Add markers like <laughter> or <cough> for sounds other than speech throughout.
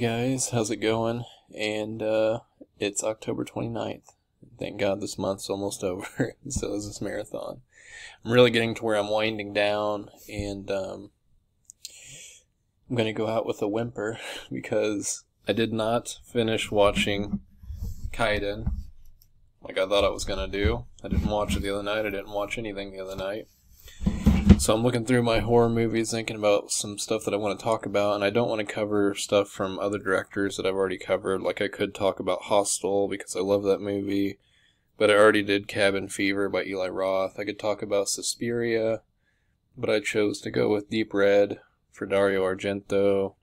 guys, how's it going? And uh, it's October 29th. Thank God this month's almost <laughs> over, so is this marathon. I'm really getting to where I'm winding down, and um, I'm going to go out with a whimper <laughs> because I did not finish watching Kaiden like I thought I was going to do. I didn't watch it the other night, I didn't watch anything the other night. So I'm looking through my horror movies, thinking about some stuff that I want to talk about, and I don't want to cover stuff from other directors that I've already covered. Like I could talk about Hostel because I love that movie, but I already did Cabin Fever by Eli Roth. I could talk about Suspiria, but I chose to go with Deep Red for Dario Argento.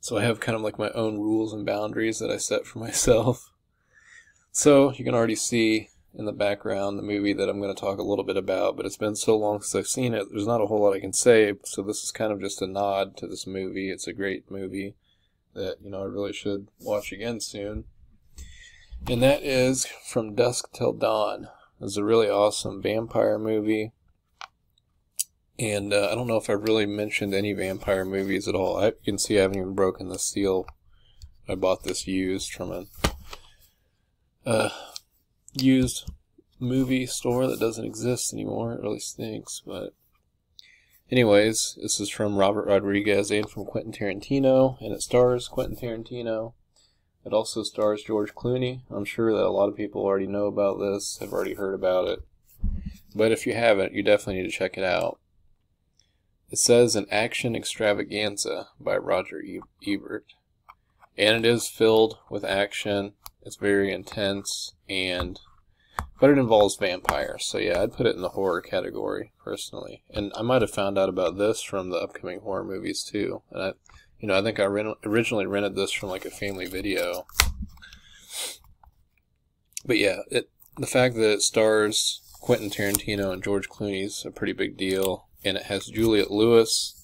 So I have kind of like my own rules and boundaries that I set for <laughs> myself. So you can already see in the background the movie that I'm going to talk a little bit about, but it's been so long since I've seen it, there's not a whole lot I can say, so this is kind of just a nod to this movie. It's a great movie that, you know, I really should watch again soon. And that is From Dusk Till Dawn. It's a really awesome vampire movie. And uh, I don't know if I've really mentioned any vampire movies at all. I, you can see I haven't even broken the seal. I bought this used from a uh, used movie store that doesn't exist anymore. It really stinks, but anyways, this is from Robert Rodriguez and from Quentin Tarantino, and it stars Quentin Tarantino. It also stars George Clooney. I'm sure that a lot of people already know about this, have already heard about it. But if you haven't, you definitely need to check it out. It says an action extravaganza by Roger Ebert. And it is filled with action. It's very intense and but it involves vampires. So yeah, I'd put it in the horror category personally. And I might have found out about this from the upcoming horror movies too. And I, you know, I think I originally rented this from like a family video. But yeah, it the fact that it stars Quentin Tarantino and George Clooney is a pretty big deal, and it has Juliette Lewis,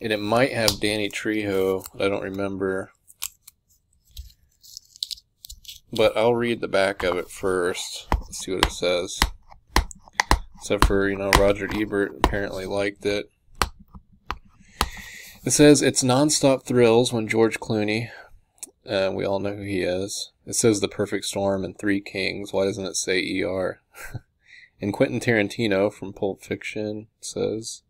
and it might have Danny Trejo. I don't remember. But I'll read the back of it first. Let's see what it says. Except for, you know, Roger Ebert apparently liked it. It says it's nonstop thrills when George Clooney, uh, we all know who he is. It says The Perfect Storm and Three Kings. Why doesn't it say ER? <laughs> and Quentin Tarantino from Pulp Fiction says,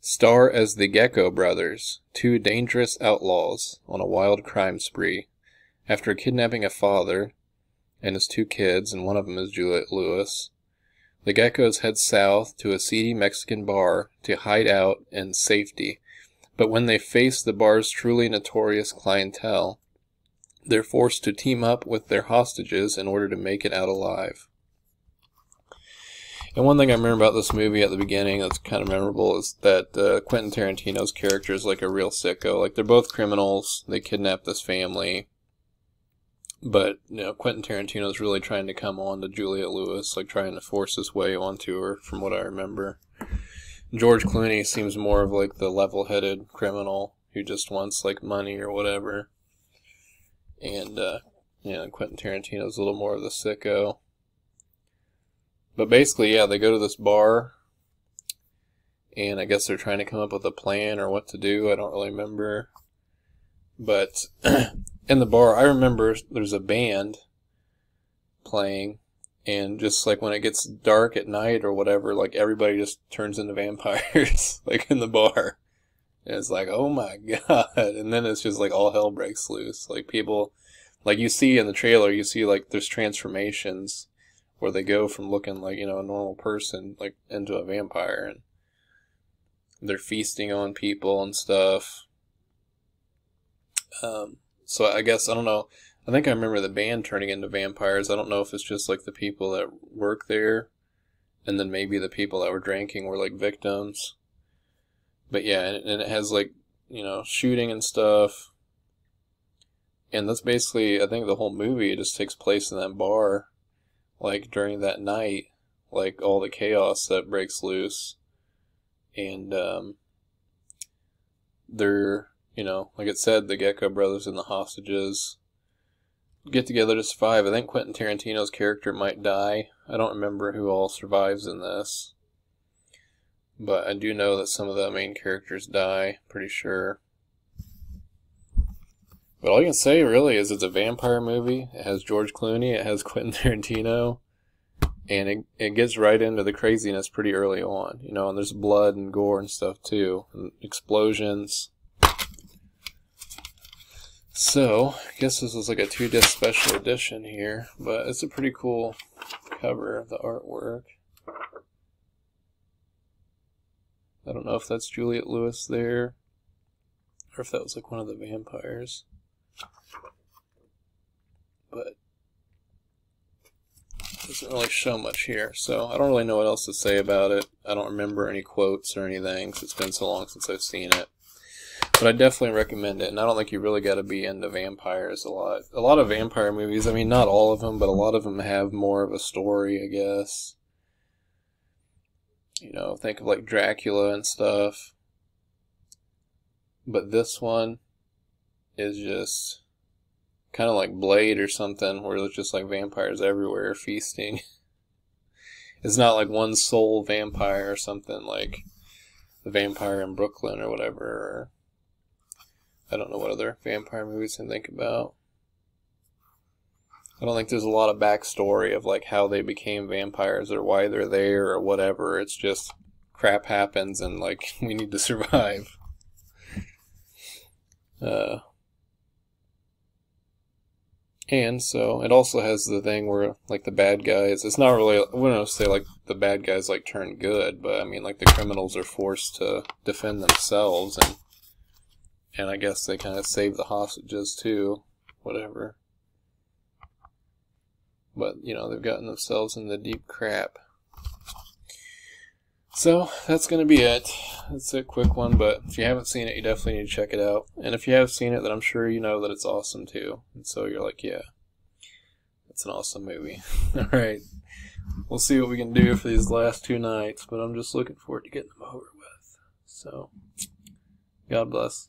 Star as the Gecko brothers, two dangerous outlaws on a wild crime spree. After kidnapping a father and his two kids, and one of them is Juliette Lewis, the Geckos head south to a seedy Mexican bar to hide out in safety. But when they face the bar's truly notorious clientele, they're forced to team up with their hostages in order to make it out alive. And one thing I remember about this movie at the beginning that's kind of memorable is that uh, Quentin Tarantino's character is like a real sicko. Like they're both criminals. They kidnap this family. But you know, Quentin Tarantino is really trying to come on to Juliette Lewis, like trying to force his way onto her, from what I remember. George Clooney seems more of like the level-headed criminal who just wants like money or whatever, and uh, you know, Quentin Tarantino's a little more of the sicko. But basically, yeah, they go to this bar, and I guess they're trying to come up with a plan or what to do. I don't really remember. But <clears throat> in the bar, I remember there's a band playing, and just like when it gets dark at night or whatever, like everybody just turns into <laughs> vampires, like in the bar. And it's like, oh my <laughs> god. And then it's just like all hell breaks loose. Like people, like you see in the trailer, you see like there's transformations where they go from looking like, you know, a normal person, like into a vampire. And they're feasting on people and stuff. Um, so I guess I don't know. I think I remember the band turning into vampires. I don't know if it's just like the people that work there, and then maybe the people that were drinking were like victims. But yeah, and, and it has like you know shooting and stuff, and that's basically I think the whole movie just takes place in that bar, like during that night, like all the chaos that breaks loose, and um, they're you know, like it said, the Gecko brothers and the hostages get together to survive. I think Quentin Tarantino's character might die. I don't remember who all survives in this. But I do know that some of the main characters die, pretty sure. But all you can say really is it's a vampire movie. It has George Clooney. It has <laughs> Quentin Tarantino. And it, it gets right into the craziness pretty early on, you know, and there's blood and gore and stuff too, and explosions. So, I guess this is like a two disc special edition here, but it's a pretty cool cover of the artwork. I don't know if that's Juliette Lewis there, or if that was like one of the vampires. But doesn't really show much here, so I don't really know what else to say about it. I don't remember any quotes or anything, because it's been so long since I've seen it. But I definitely recommend it, and I don't think you really got to be into vampires a lot. A lot of vampire movies, I mean, not all of them, but a lot of them have more of a story, I guess. You know, think of like Dracula and stuff. But this one is just kind of like Blade or something, where there's just like vampires everywhere feasting. <laughs> it's not like one sole vampire or something like the vampire in Brooklyn or whatever. I don't know what other vampire movies I think about. I don't think there's a lot of backstory of like how they became vampires or why they're there or whatever. It's just crap happens and like <laughs> we need to survive. Uh, and so it also has the thing where like the bad guys, it's not really, I wouldn't say like the bad guys like turn good, but I mean like the criminals are forced to defend themselves and and I guess they kind of save the hostages too, whatever. But you know they've gotten themselves in the deep crap. So that's going to be it. It's a quick one, but if you haven't seen it, you definitely need to check it out. And if you have seen it, then I'm sure you know that it's awesome too. And so you're like, yeah, it's an awesome movie. <laughs> All right. We'll see what we can do for these last two nights, but I'm just looking forward to getting them over with. So, God bless.